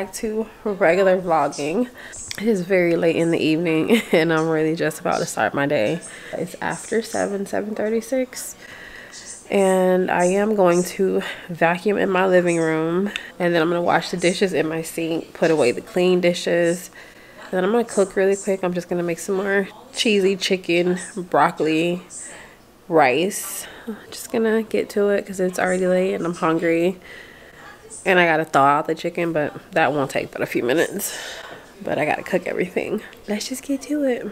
Back to regular vlogging. It is very late in the evening and I'm really just about to start my day. It's after 7, 7.36 and I am going to vacuum in my living room and then I'm going to wash the dishes in my sink, put away the clean dishes. And then I'm going to cook really quick. I'm just going to make some more cheesy chicken, broccoli, rice. Just going to get to it because it's already late and I'm hungry. And I gotta thaw out the chicken, but that won't take but a few minutes. But I gotta cook everything. Let's just get to it.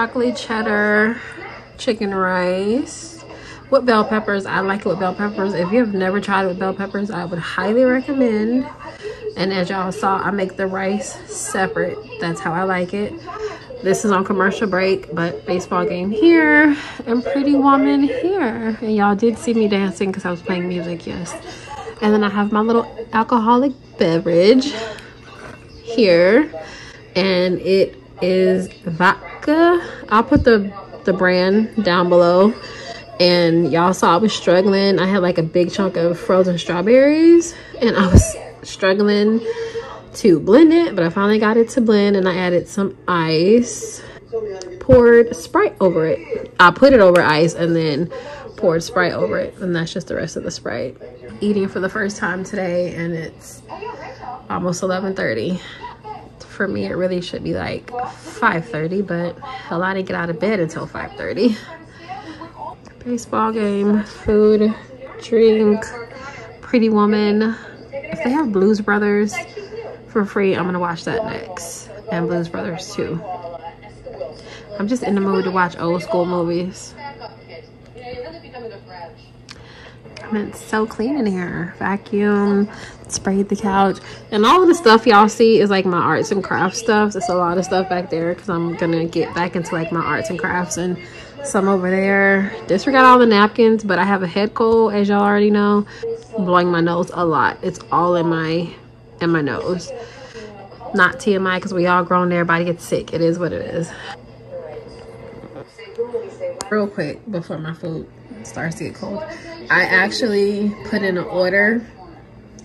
Broccoli cheddar chicken rice with bell peppers. I like it with bell peppers. If you have never tried it with bell peppers i would highly recommend. And as y'all saw i make the rice separate. That's how i like it. This is on commercial break but baseball game here and pretty woman here. And y'all did see me dancing because i was playing music yes. And then i have my little alcoholic beverage here and it is vodka i'll put the the brand down below. And y'all saw i was struggling. I had like a big chunk of frozen strawberries. And i was struggling to blend it but i finally got it to blend and i added some ice poured sprite over it. I put it over ice and then poured sprite over it. And that's just the rest of the sprite. Eating for the first time today and it's almost 11:30. For me it really should be like 5:30, but a lot didn't get out of bed until 5:30. baseball game food drink pretty woman. If they have blues brothers for free i'm gonna watch that next. And blues brothers too. I'm just in the mood to watch old school movies it's so clean in here. Vacuum sprayed the couch. And all of the stuff y'all see is like my arts and crafts stuff. It's a lot of stuff back there because i'm gonna get back into like my arts and crafts and some over there. Disregard all the napkins but i have a head cold as y'all already know. I'm blowing my nose a lot. It's all in my in my nose. Not tmi because we all grown there everybody gets sick. It is what it is. Real quick before my food starts to get cold i actually put in an order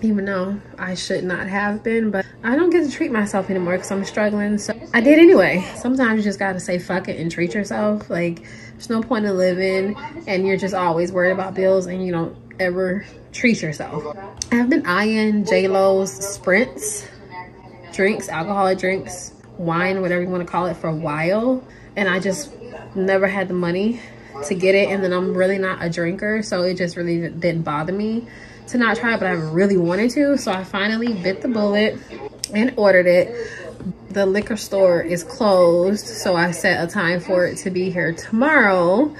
even though I should not have been, but I don't get to treat myself anymore because I'm struggling. So I did anyway. Sometimes you just got to say fuck it and treat yourself. Like there's no point in living and you're just always worried about bills and you don't ever treat yourself. I've been eyeing J-Lo's spritz, drinks, alcoholic drinks, wine, whatever you want to call it for a while. And I just never had the money to get it. And then I'm really not a drinker. So it just really didn't bother me to not try it, but I really wanted to. So I finally bit the bullet and ordered it. The liquor store is closed, so I set a time for it to be here tomorrow.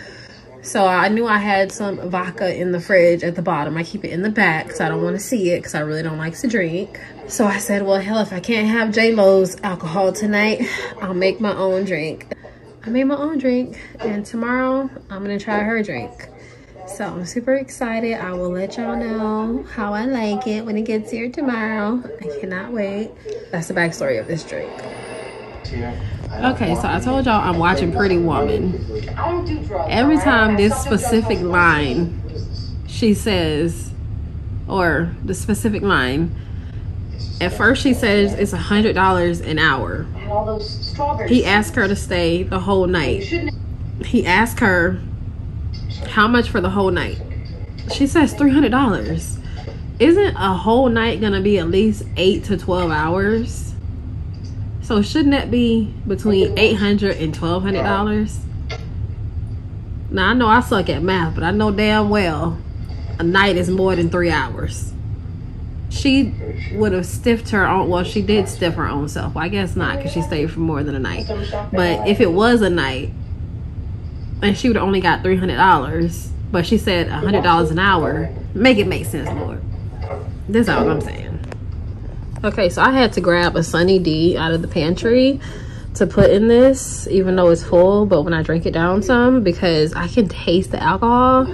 So I knew I had some vodka in the fridge at the bottom. I keep it in the back because I don't want to see it because I really don't like to drink. So I said, well, hell, if I can't have J-Lo's alcohol tonight, I'll make my own drink. I made my own drink and tomorrow I'm to try her drink. So I'm super excited. I will let y'all know how I like it when it gets here tomorrow. I cannot wait. That's the backstory of this drink. Okay, so I told y'all I'm watching Pretty Woman. Every time this specific line she says, or the specific line, at first she says it's a hundred dollars an hour. He asked her to stay the whole night. He asked her how much for the whole night? She says $300. Isn't a whole night gonna be at least 8 to 12 hours? So shouldn't that be between $800 and $1,200? Now I know I suck at math, but I know damn well a night is more than three hours. She would have stiffed her own, well, she did stiff her own self. Well, I guess not because she stayed for more than a night. But if it was a night, and she would only got three hundred dollars, but she said a hundred dollars an hour. Make it make sense, Lord. That's all I'm saying. Okay, so I had to grab a Sunny D out of the pantry to put in this, even though it's full. But when I drink it down some, because I can taste the alcohol,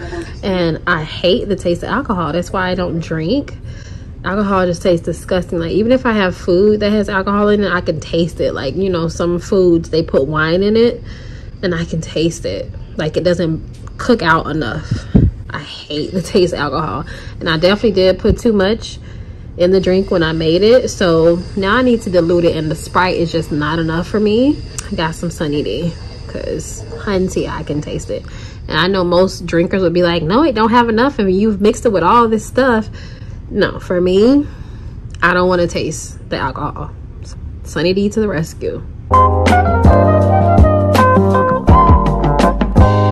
and I hate the taste of alcohol. That's why I don't drink. Alcohol just tastes disgusting. Like even if I have food that has alcohol in it, I can taste it. Like you know, some foods they put wine in it and I can taste it. Like it doesn't cook out enough. I hate the taste alcohol. And I definitely did put too much in the drink when I made it. So now I need to dilute it and the Sprite is just not enough for me. I got some Sunny D because hunty, I can taste it. And I know most drinkers would be like, no, it don't have enough I and you've mixed it with all this stuff. No, for me, I don't want to taste the alcohol. Sunny D to the rescue.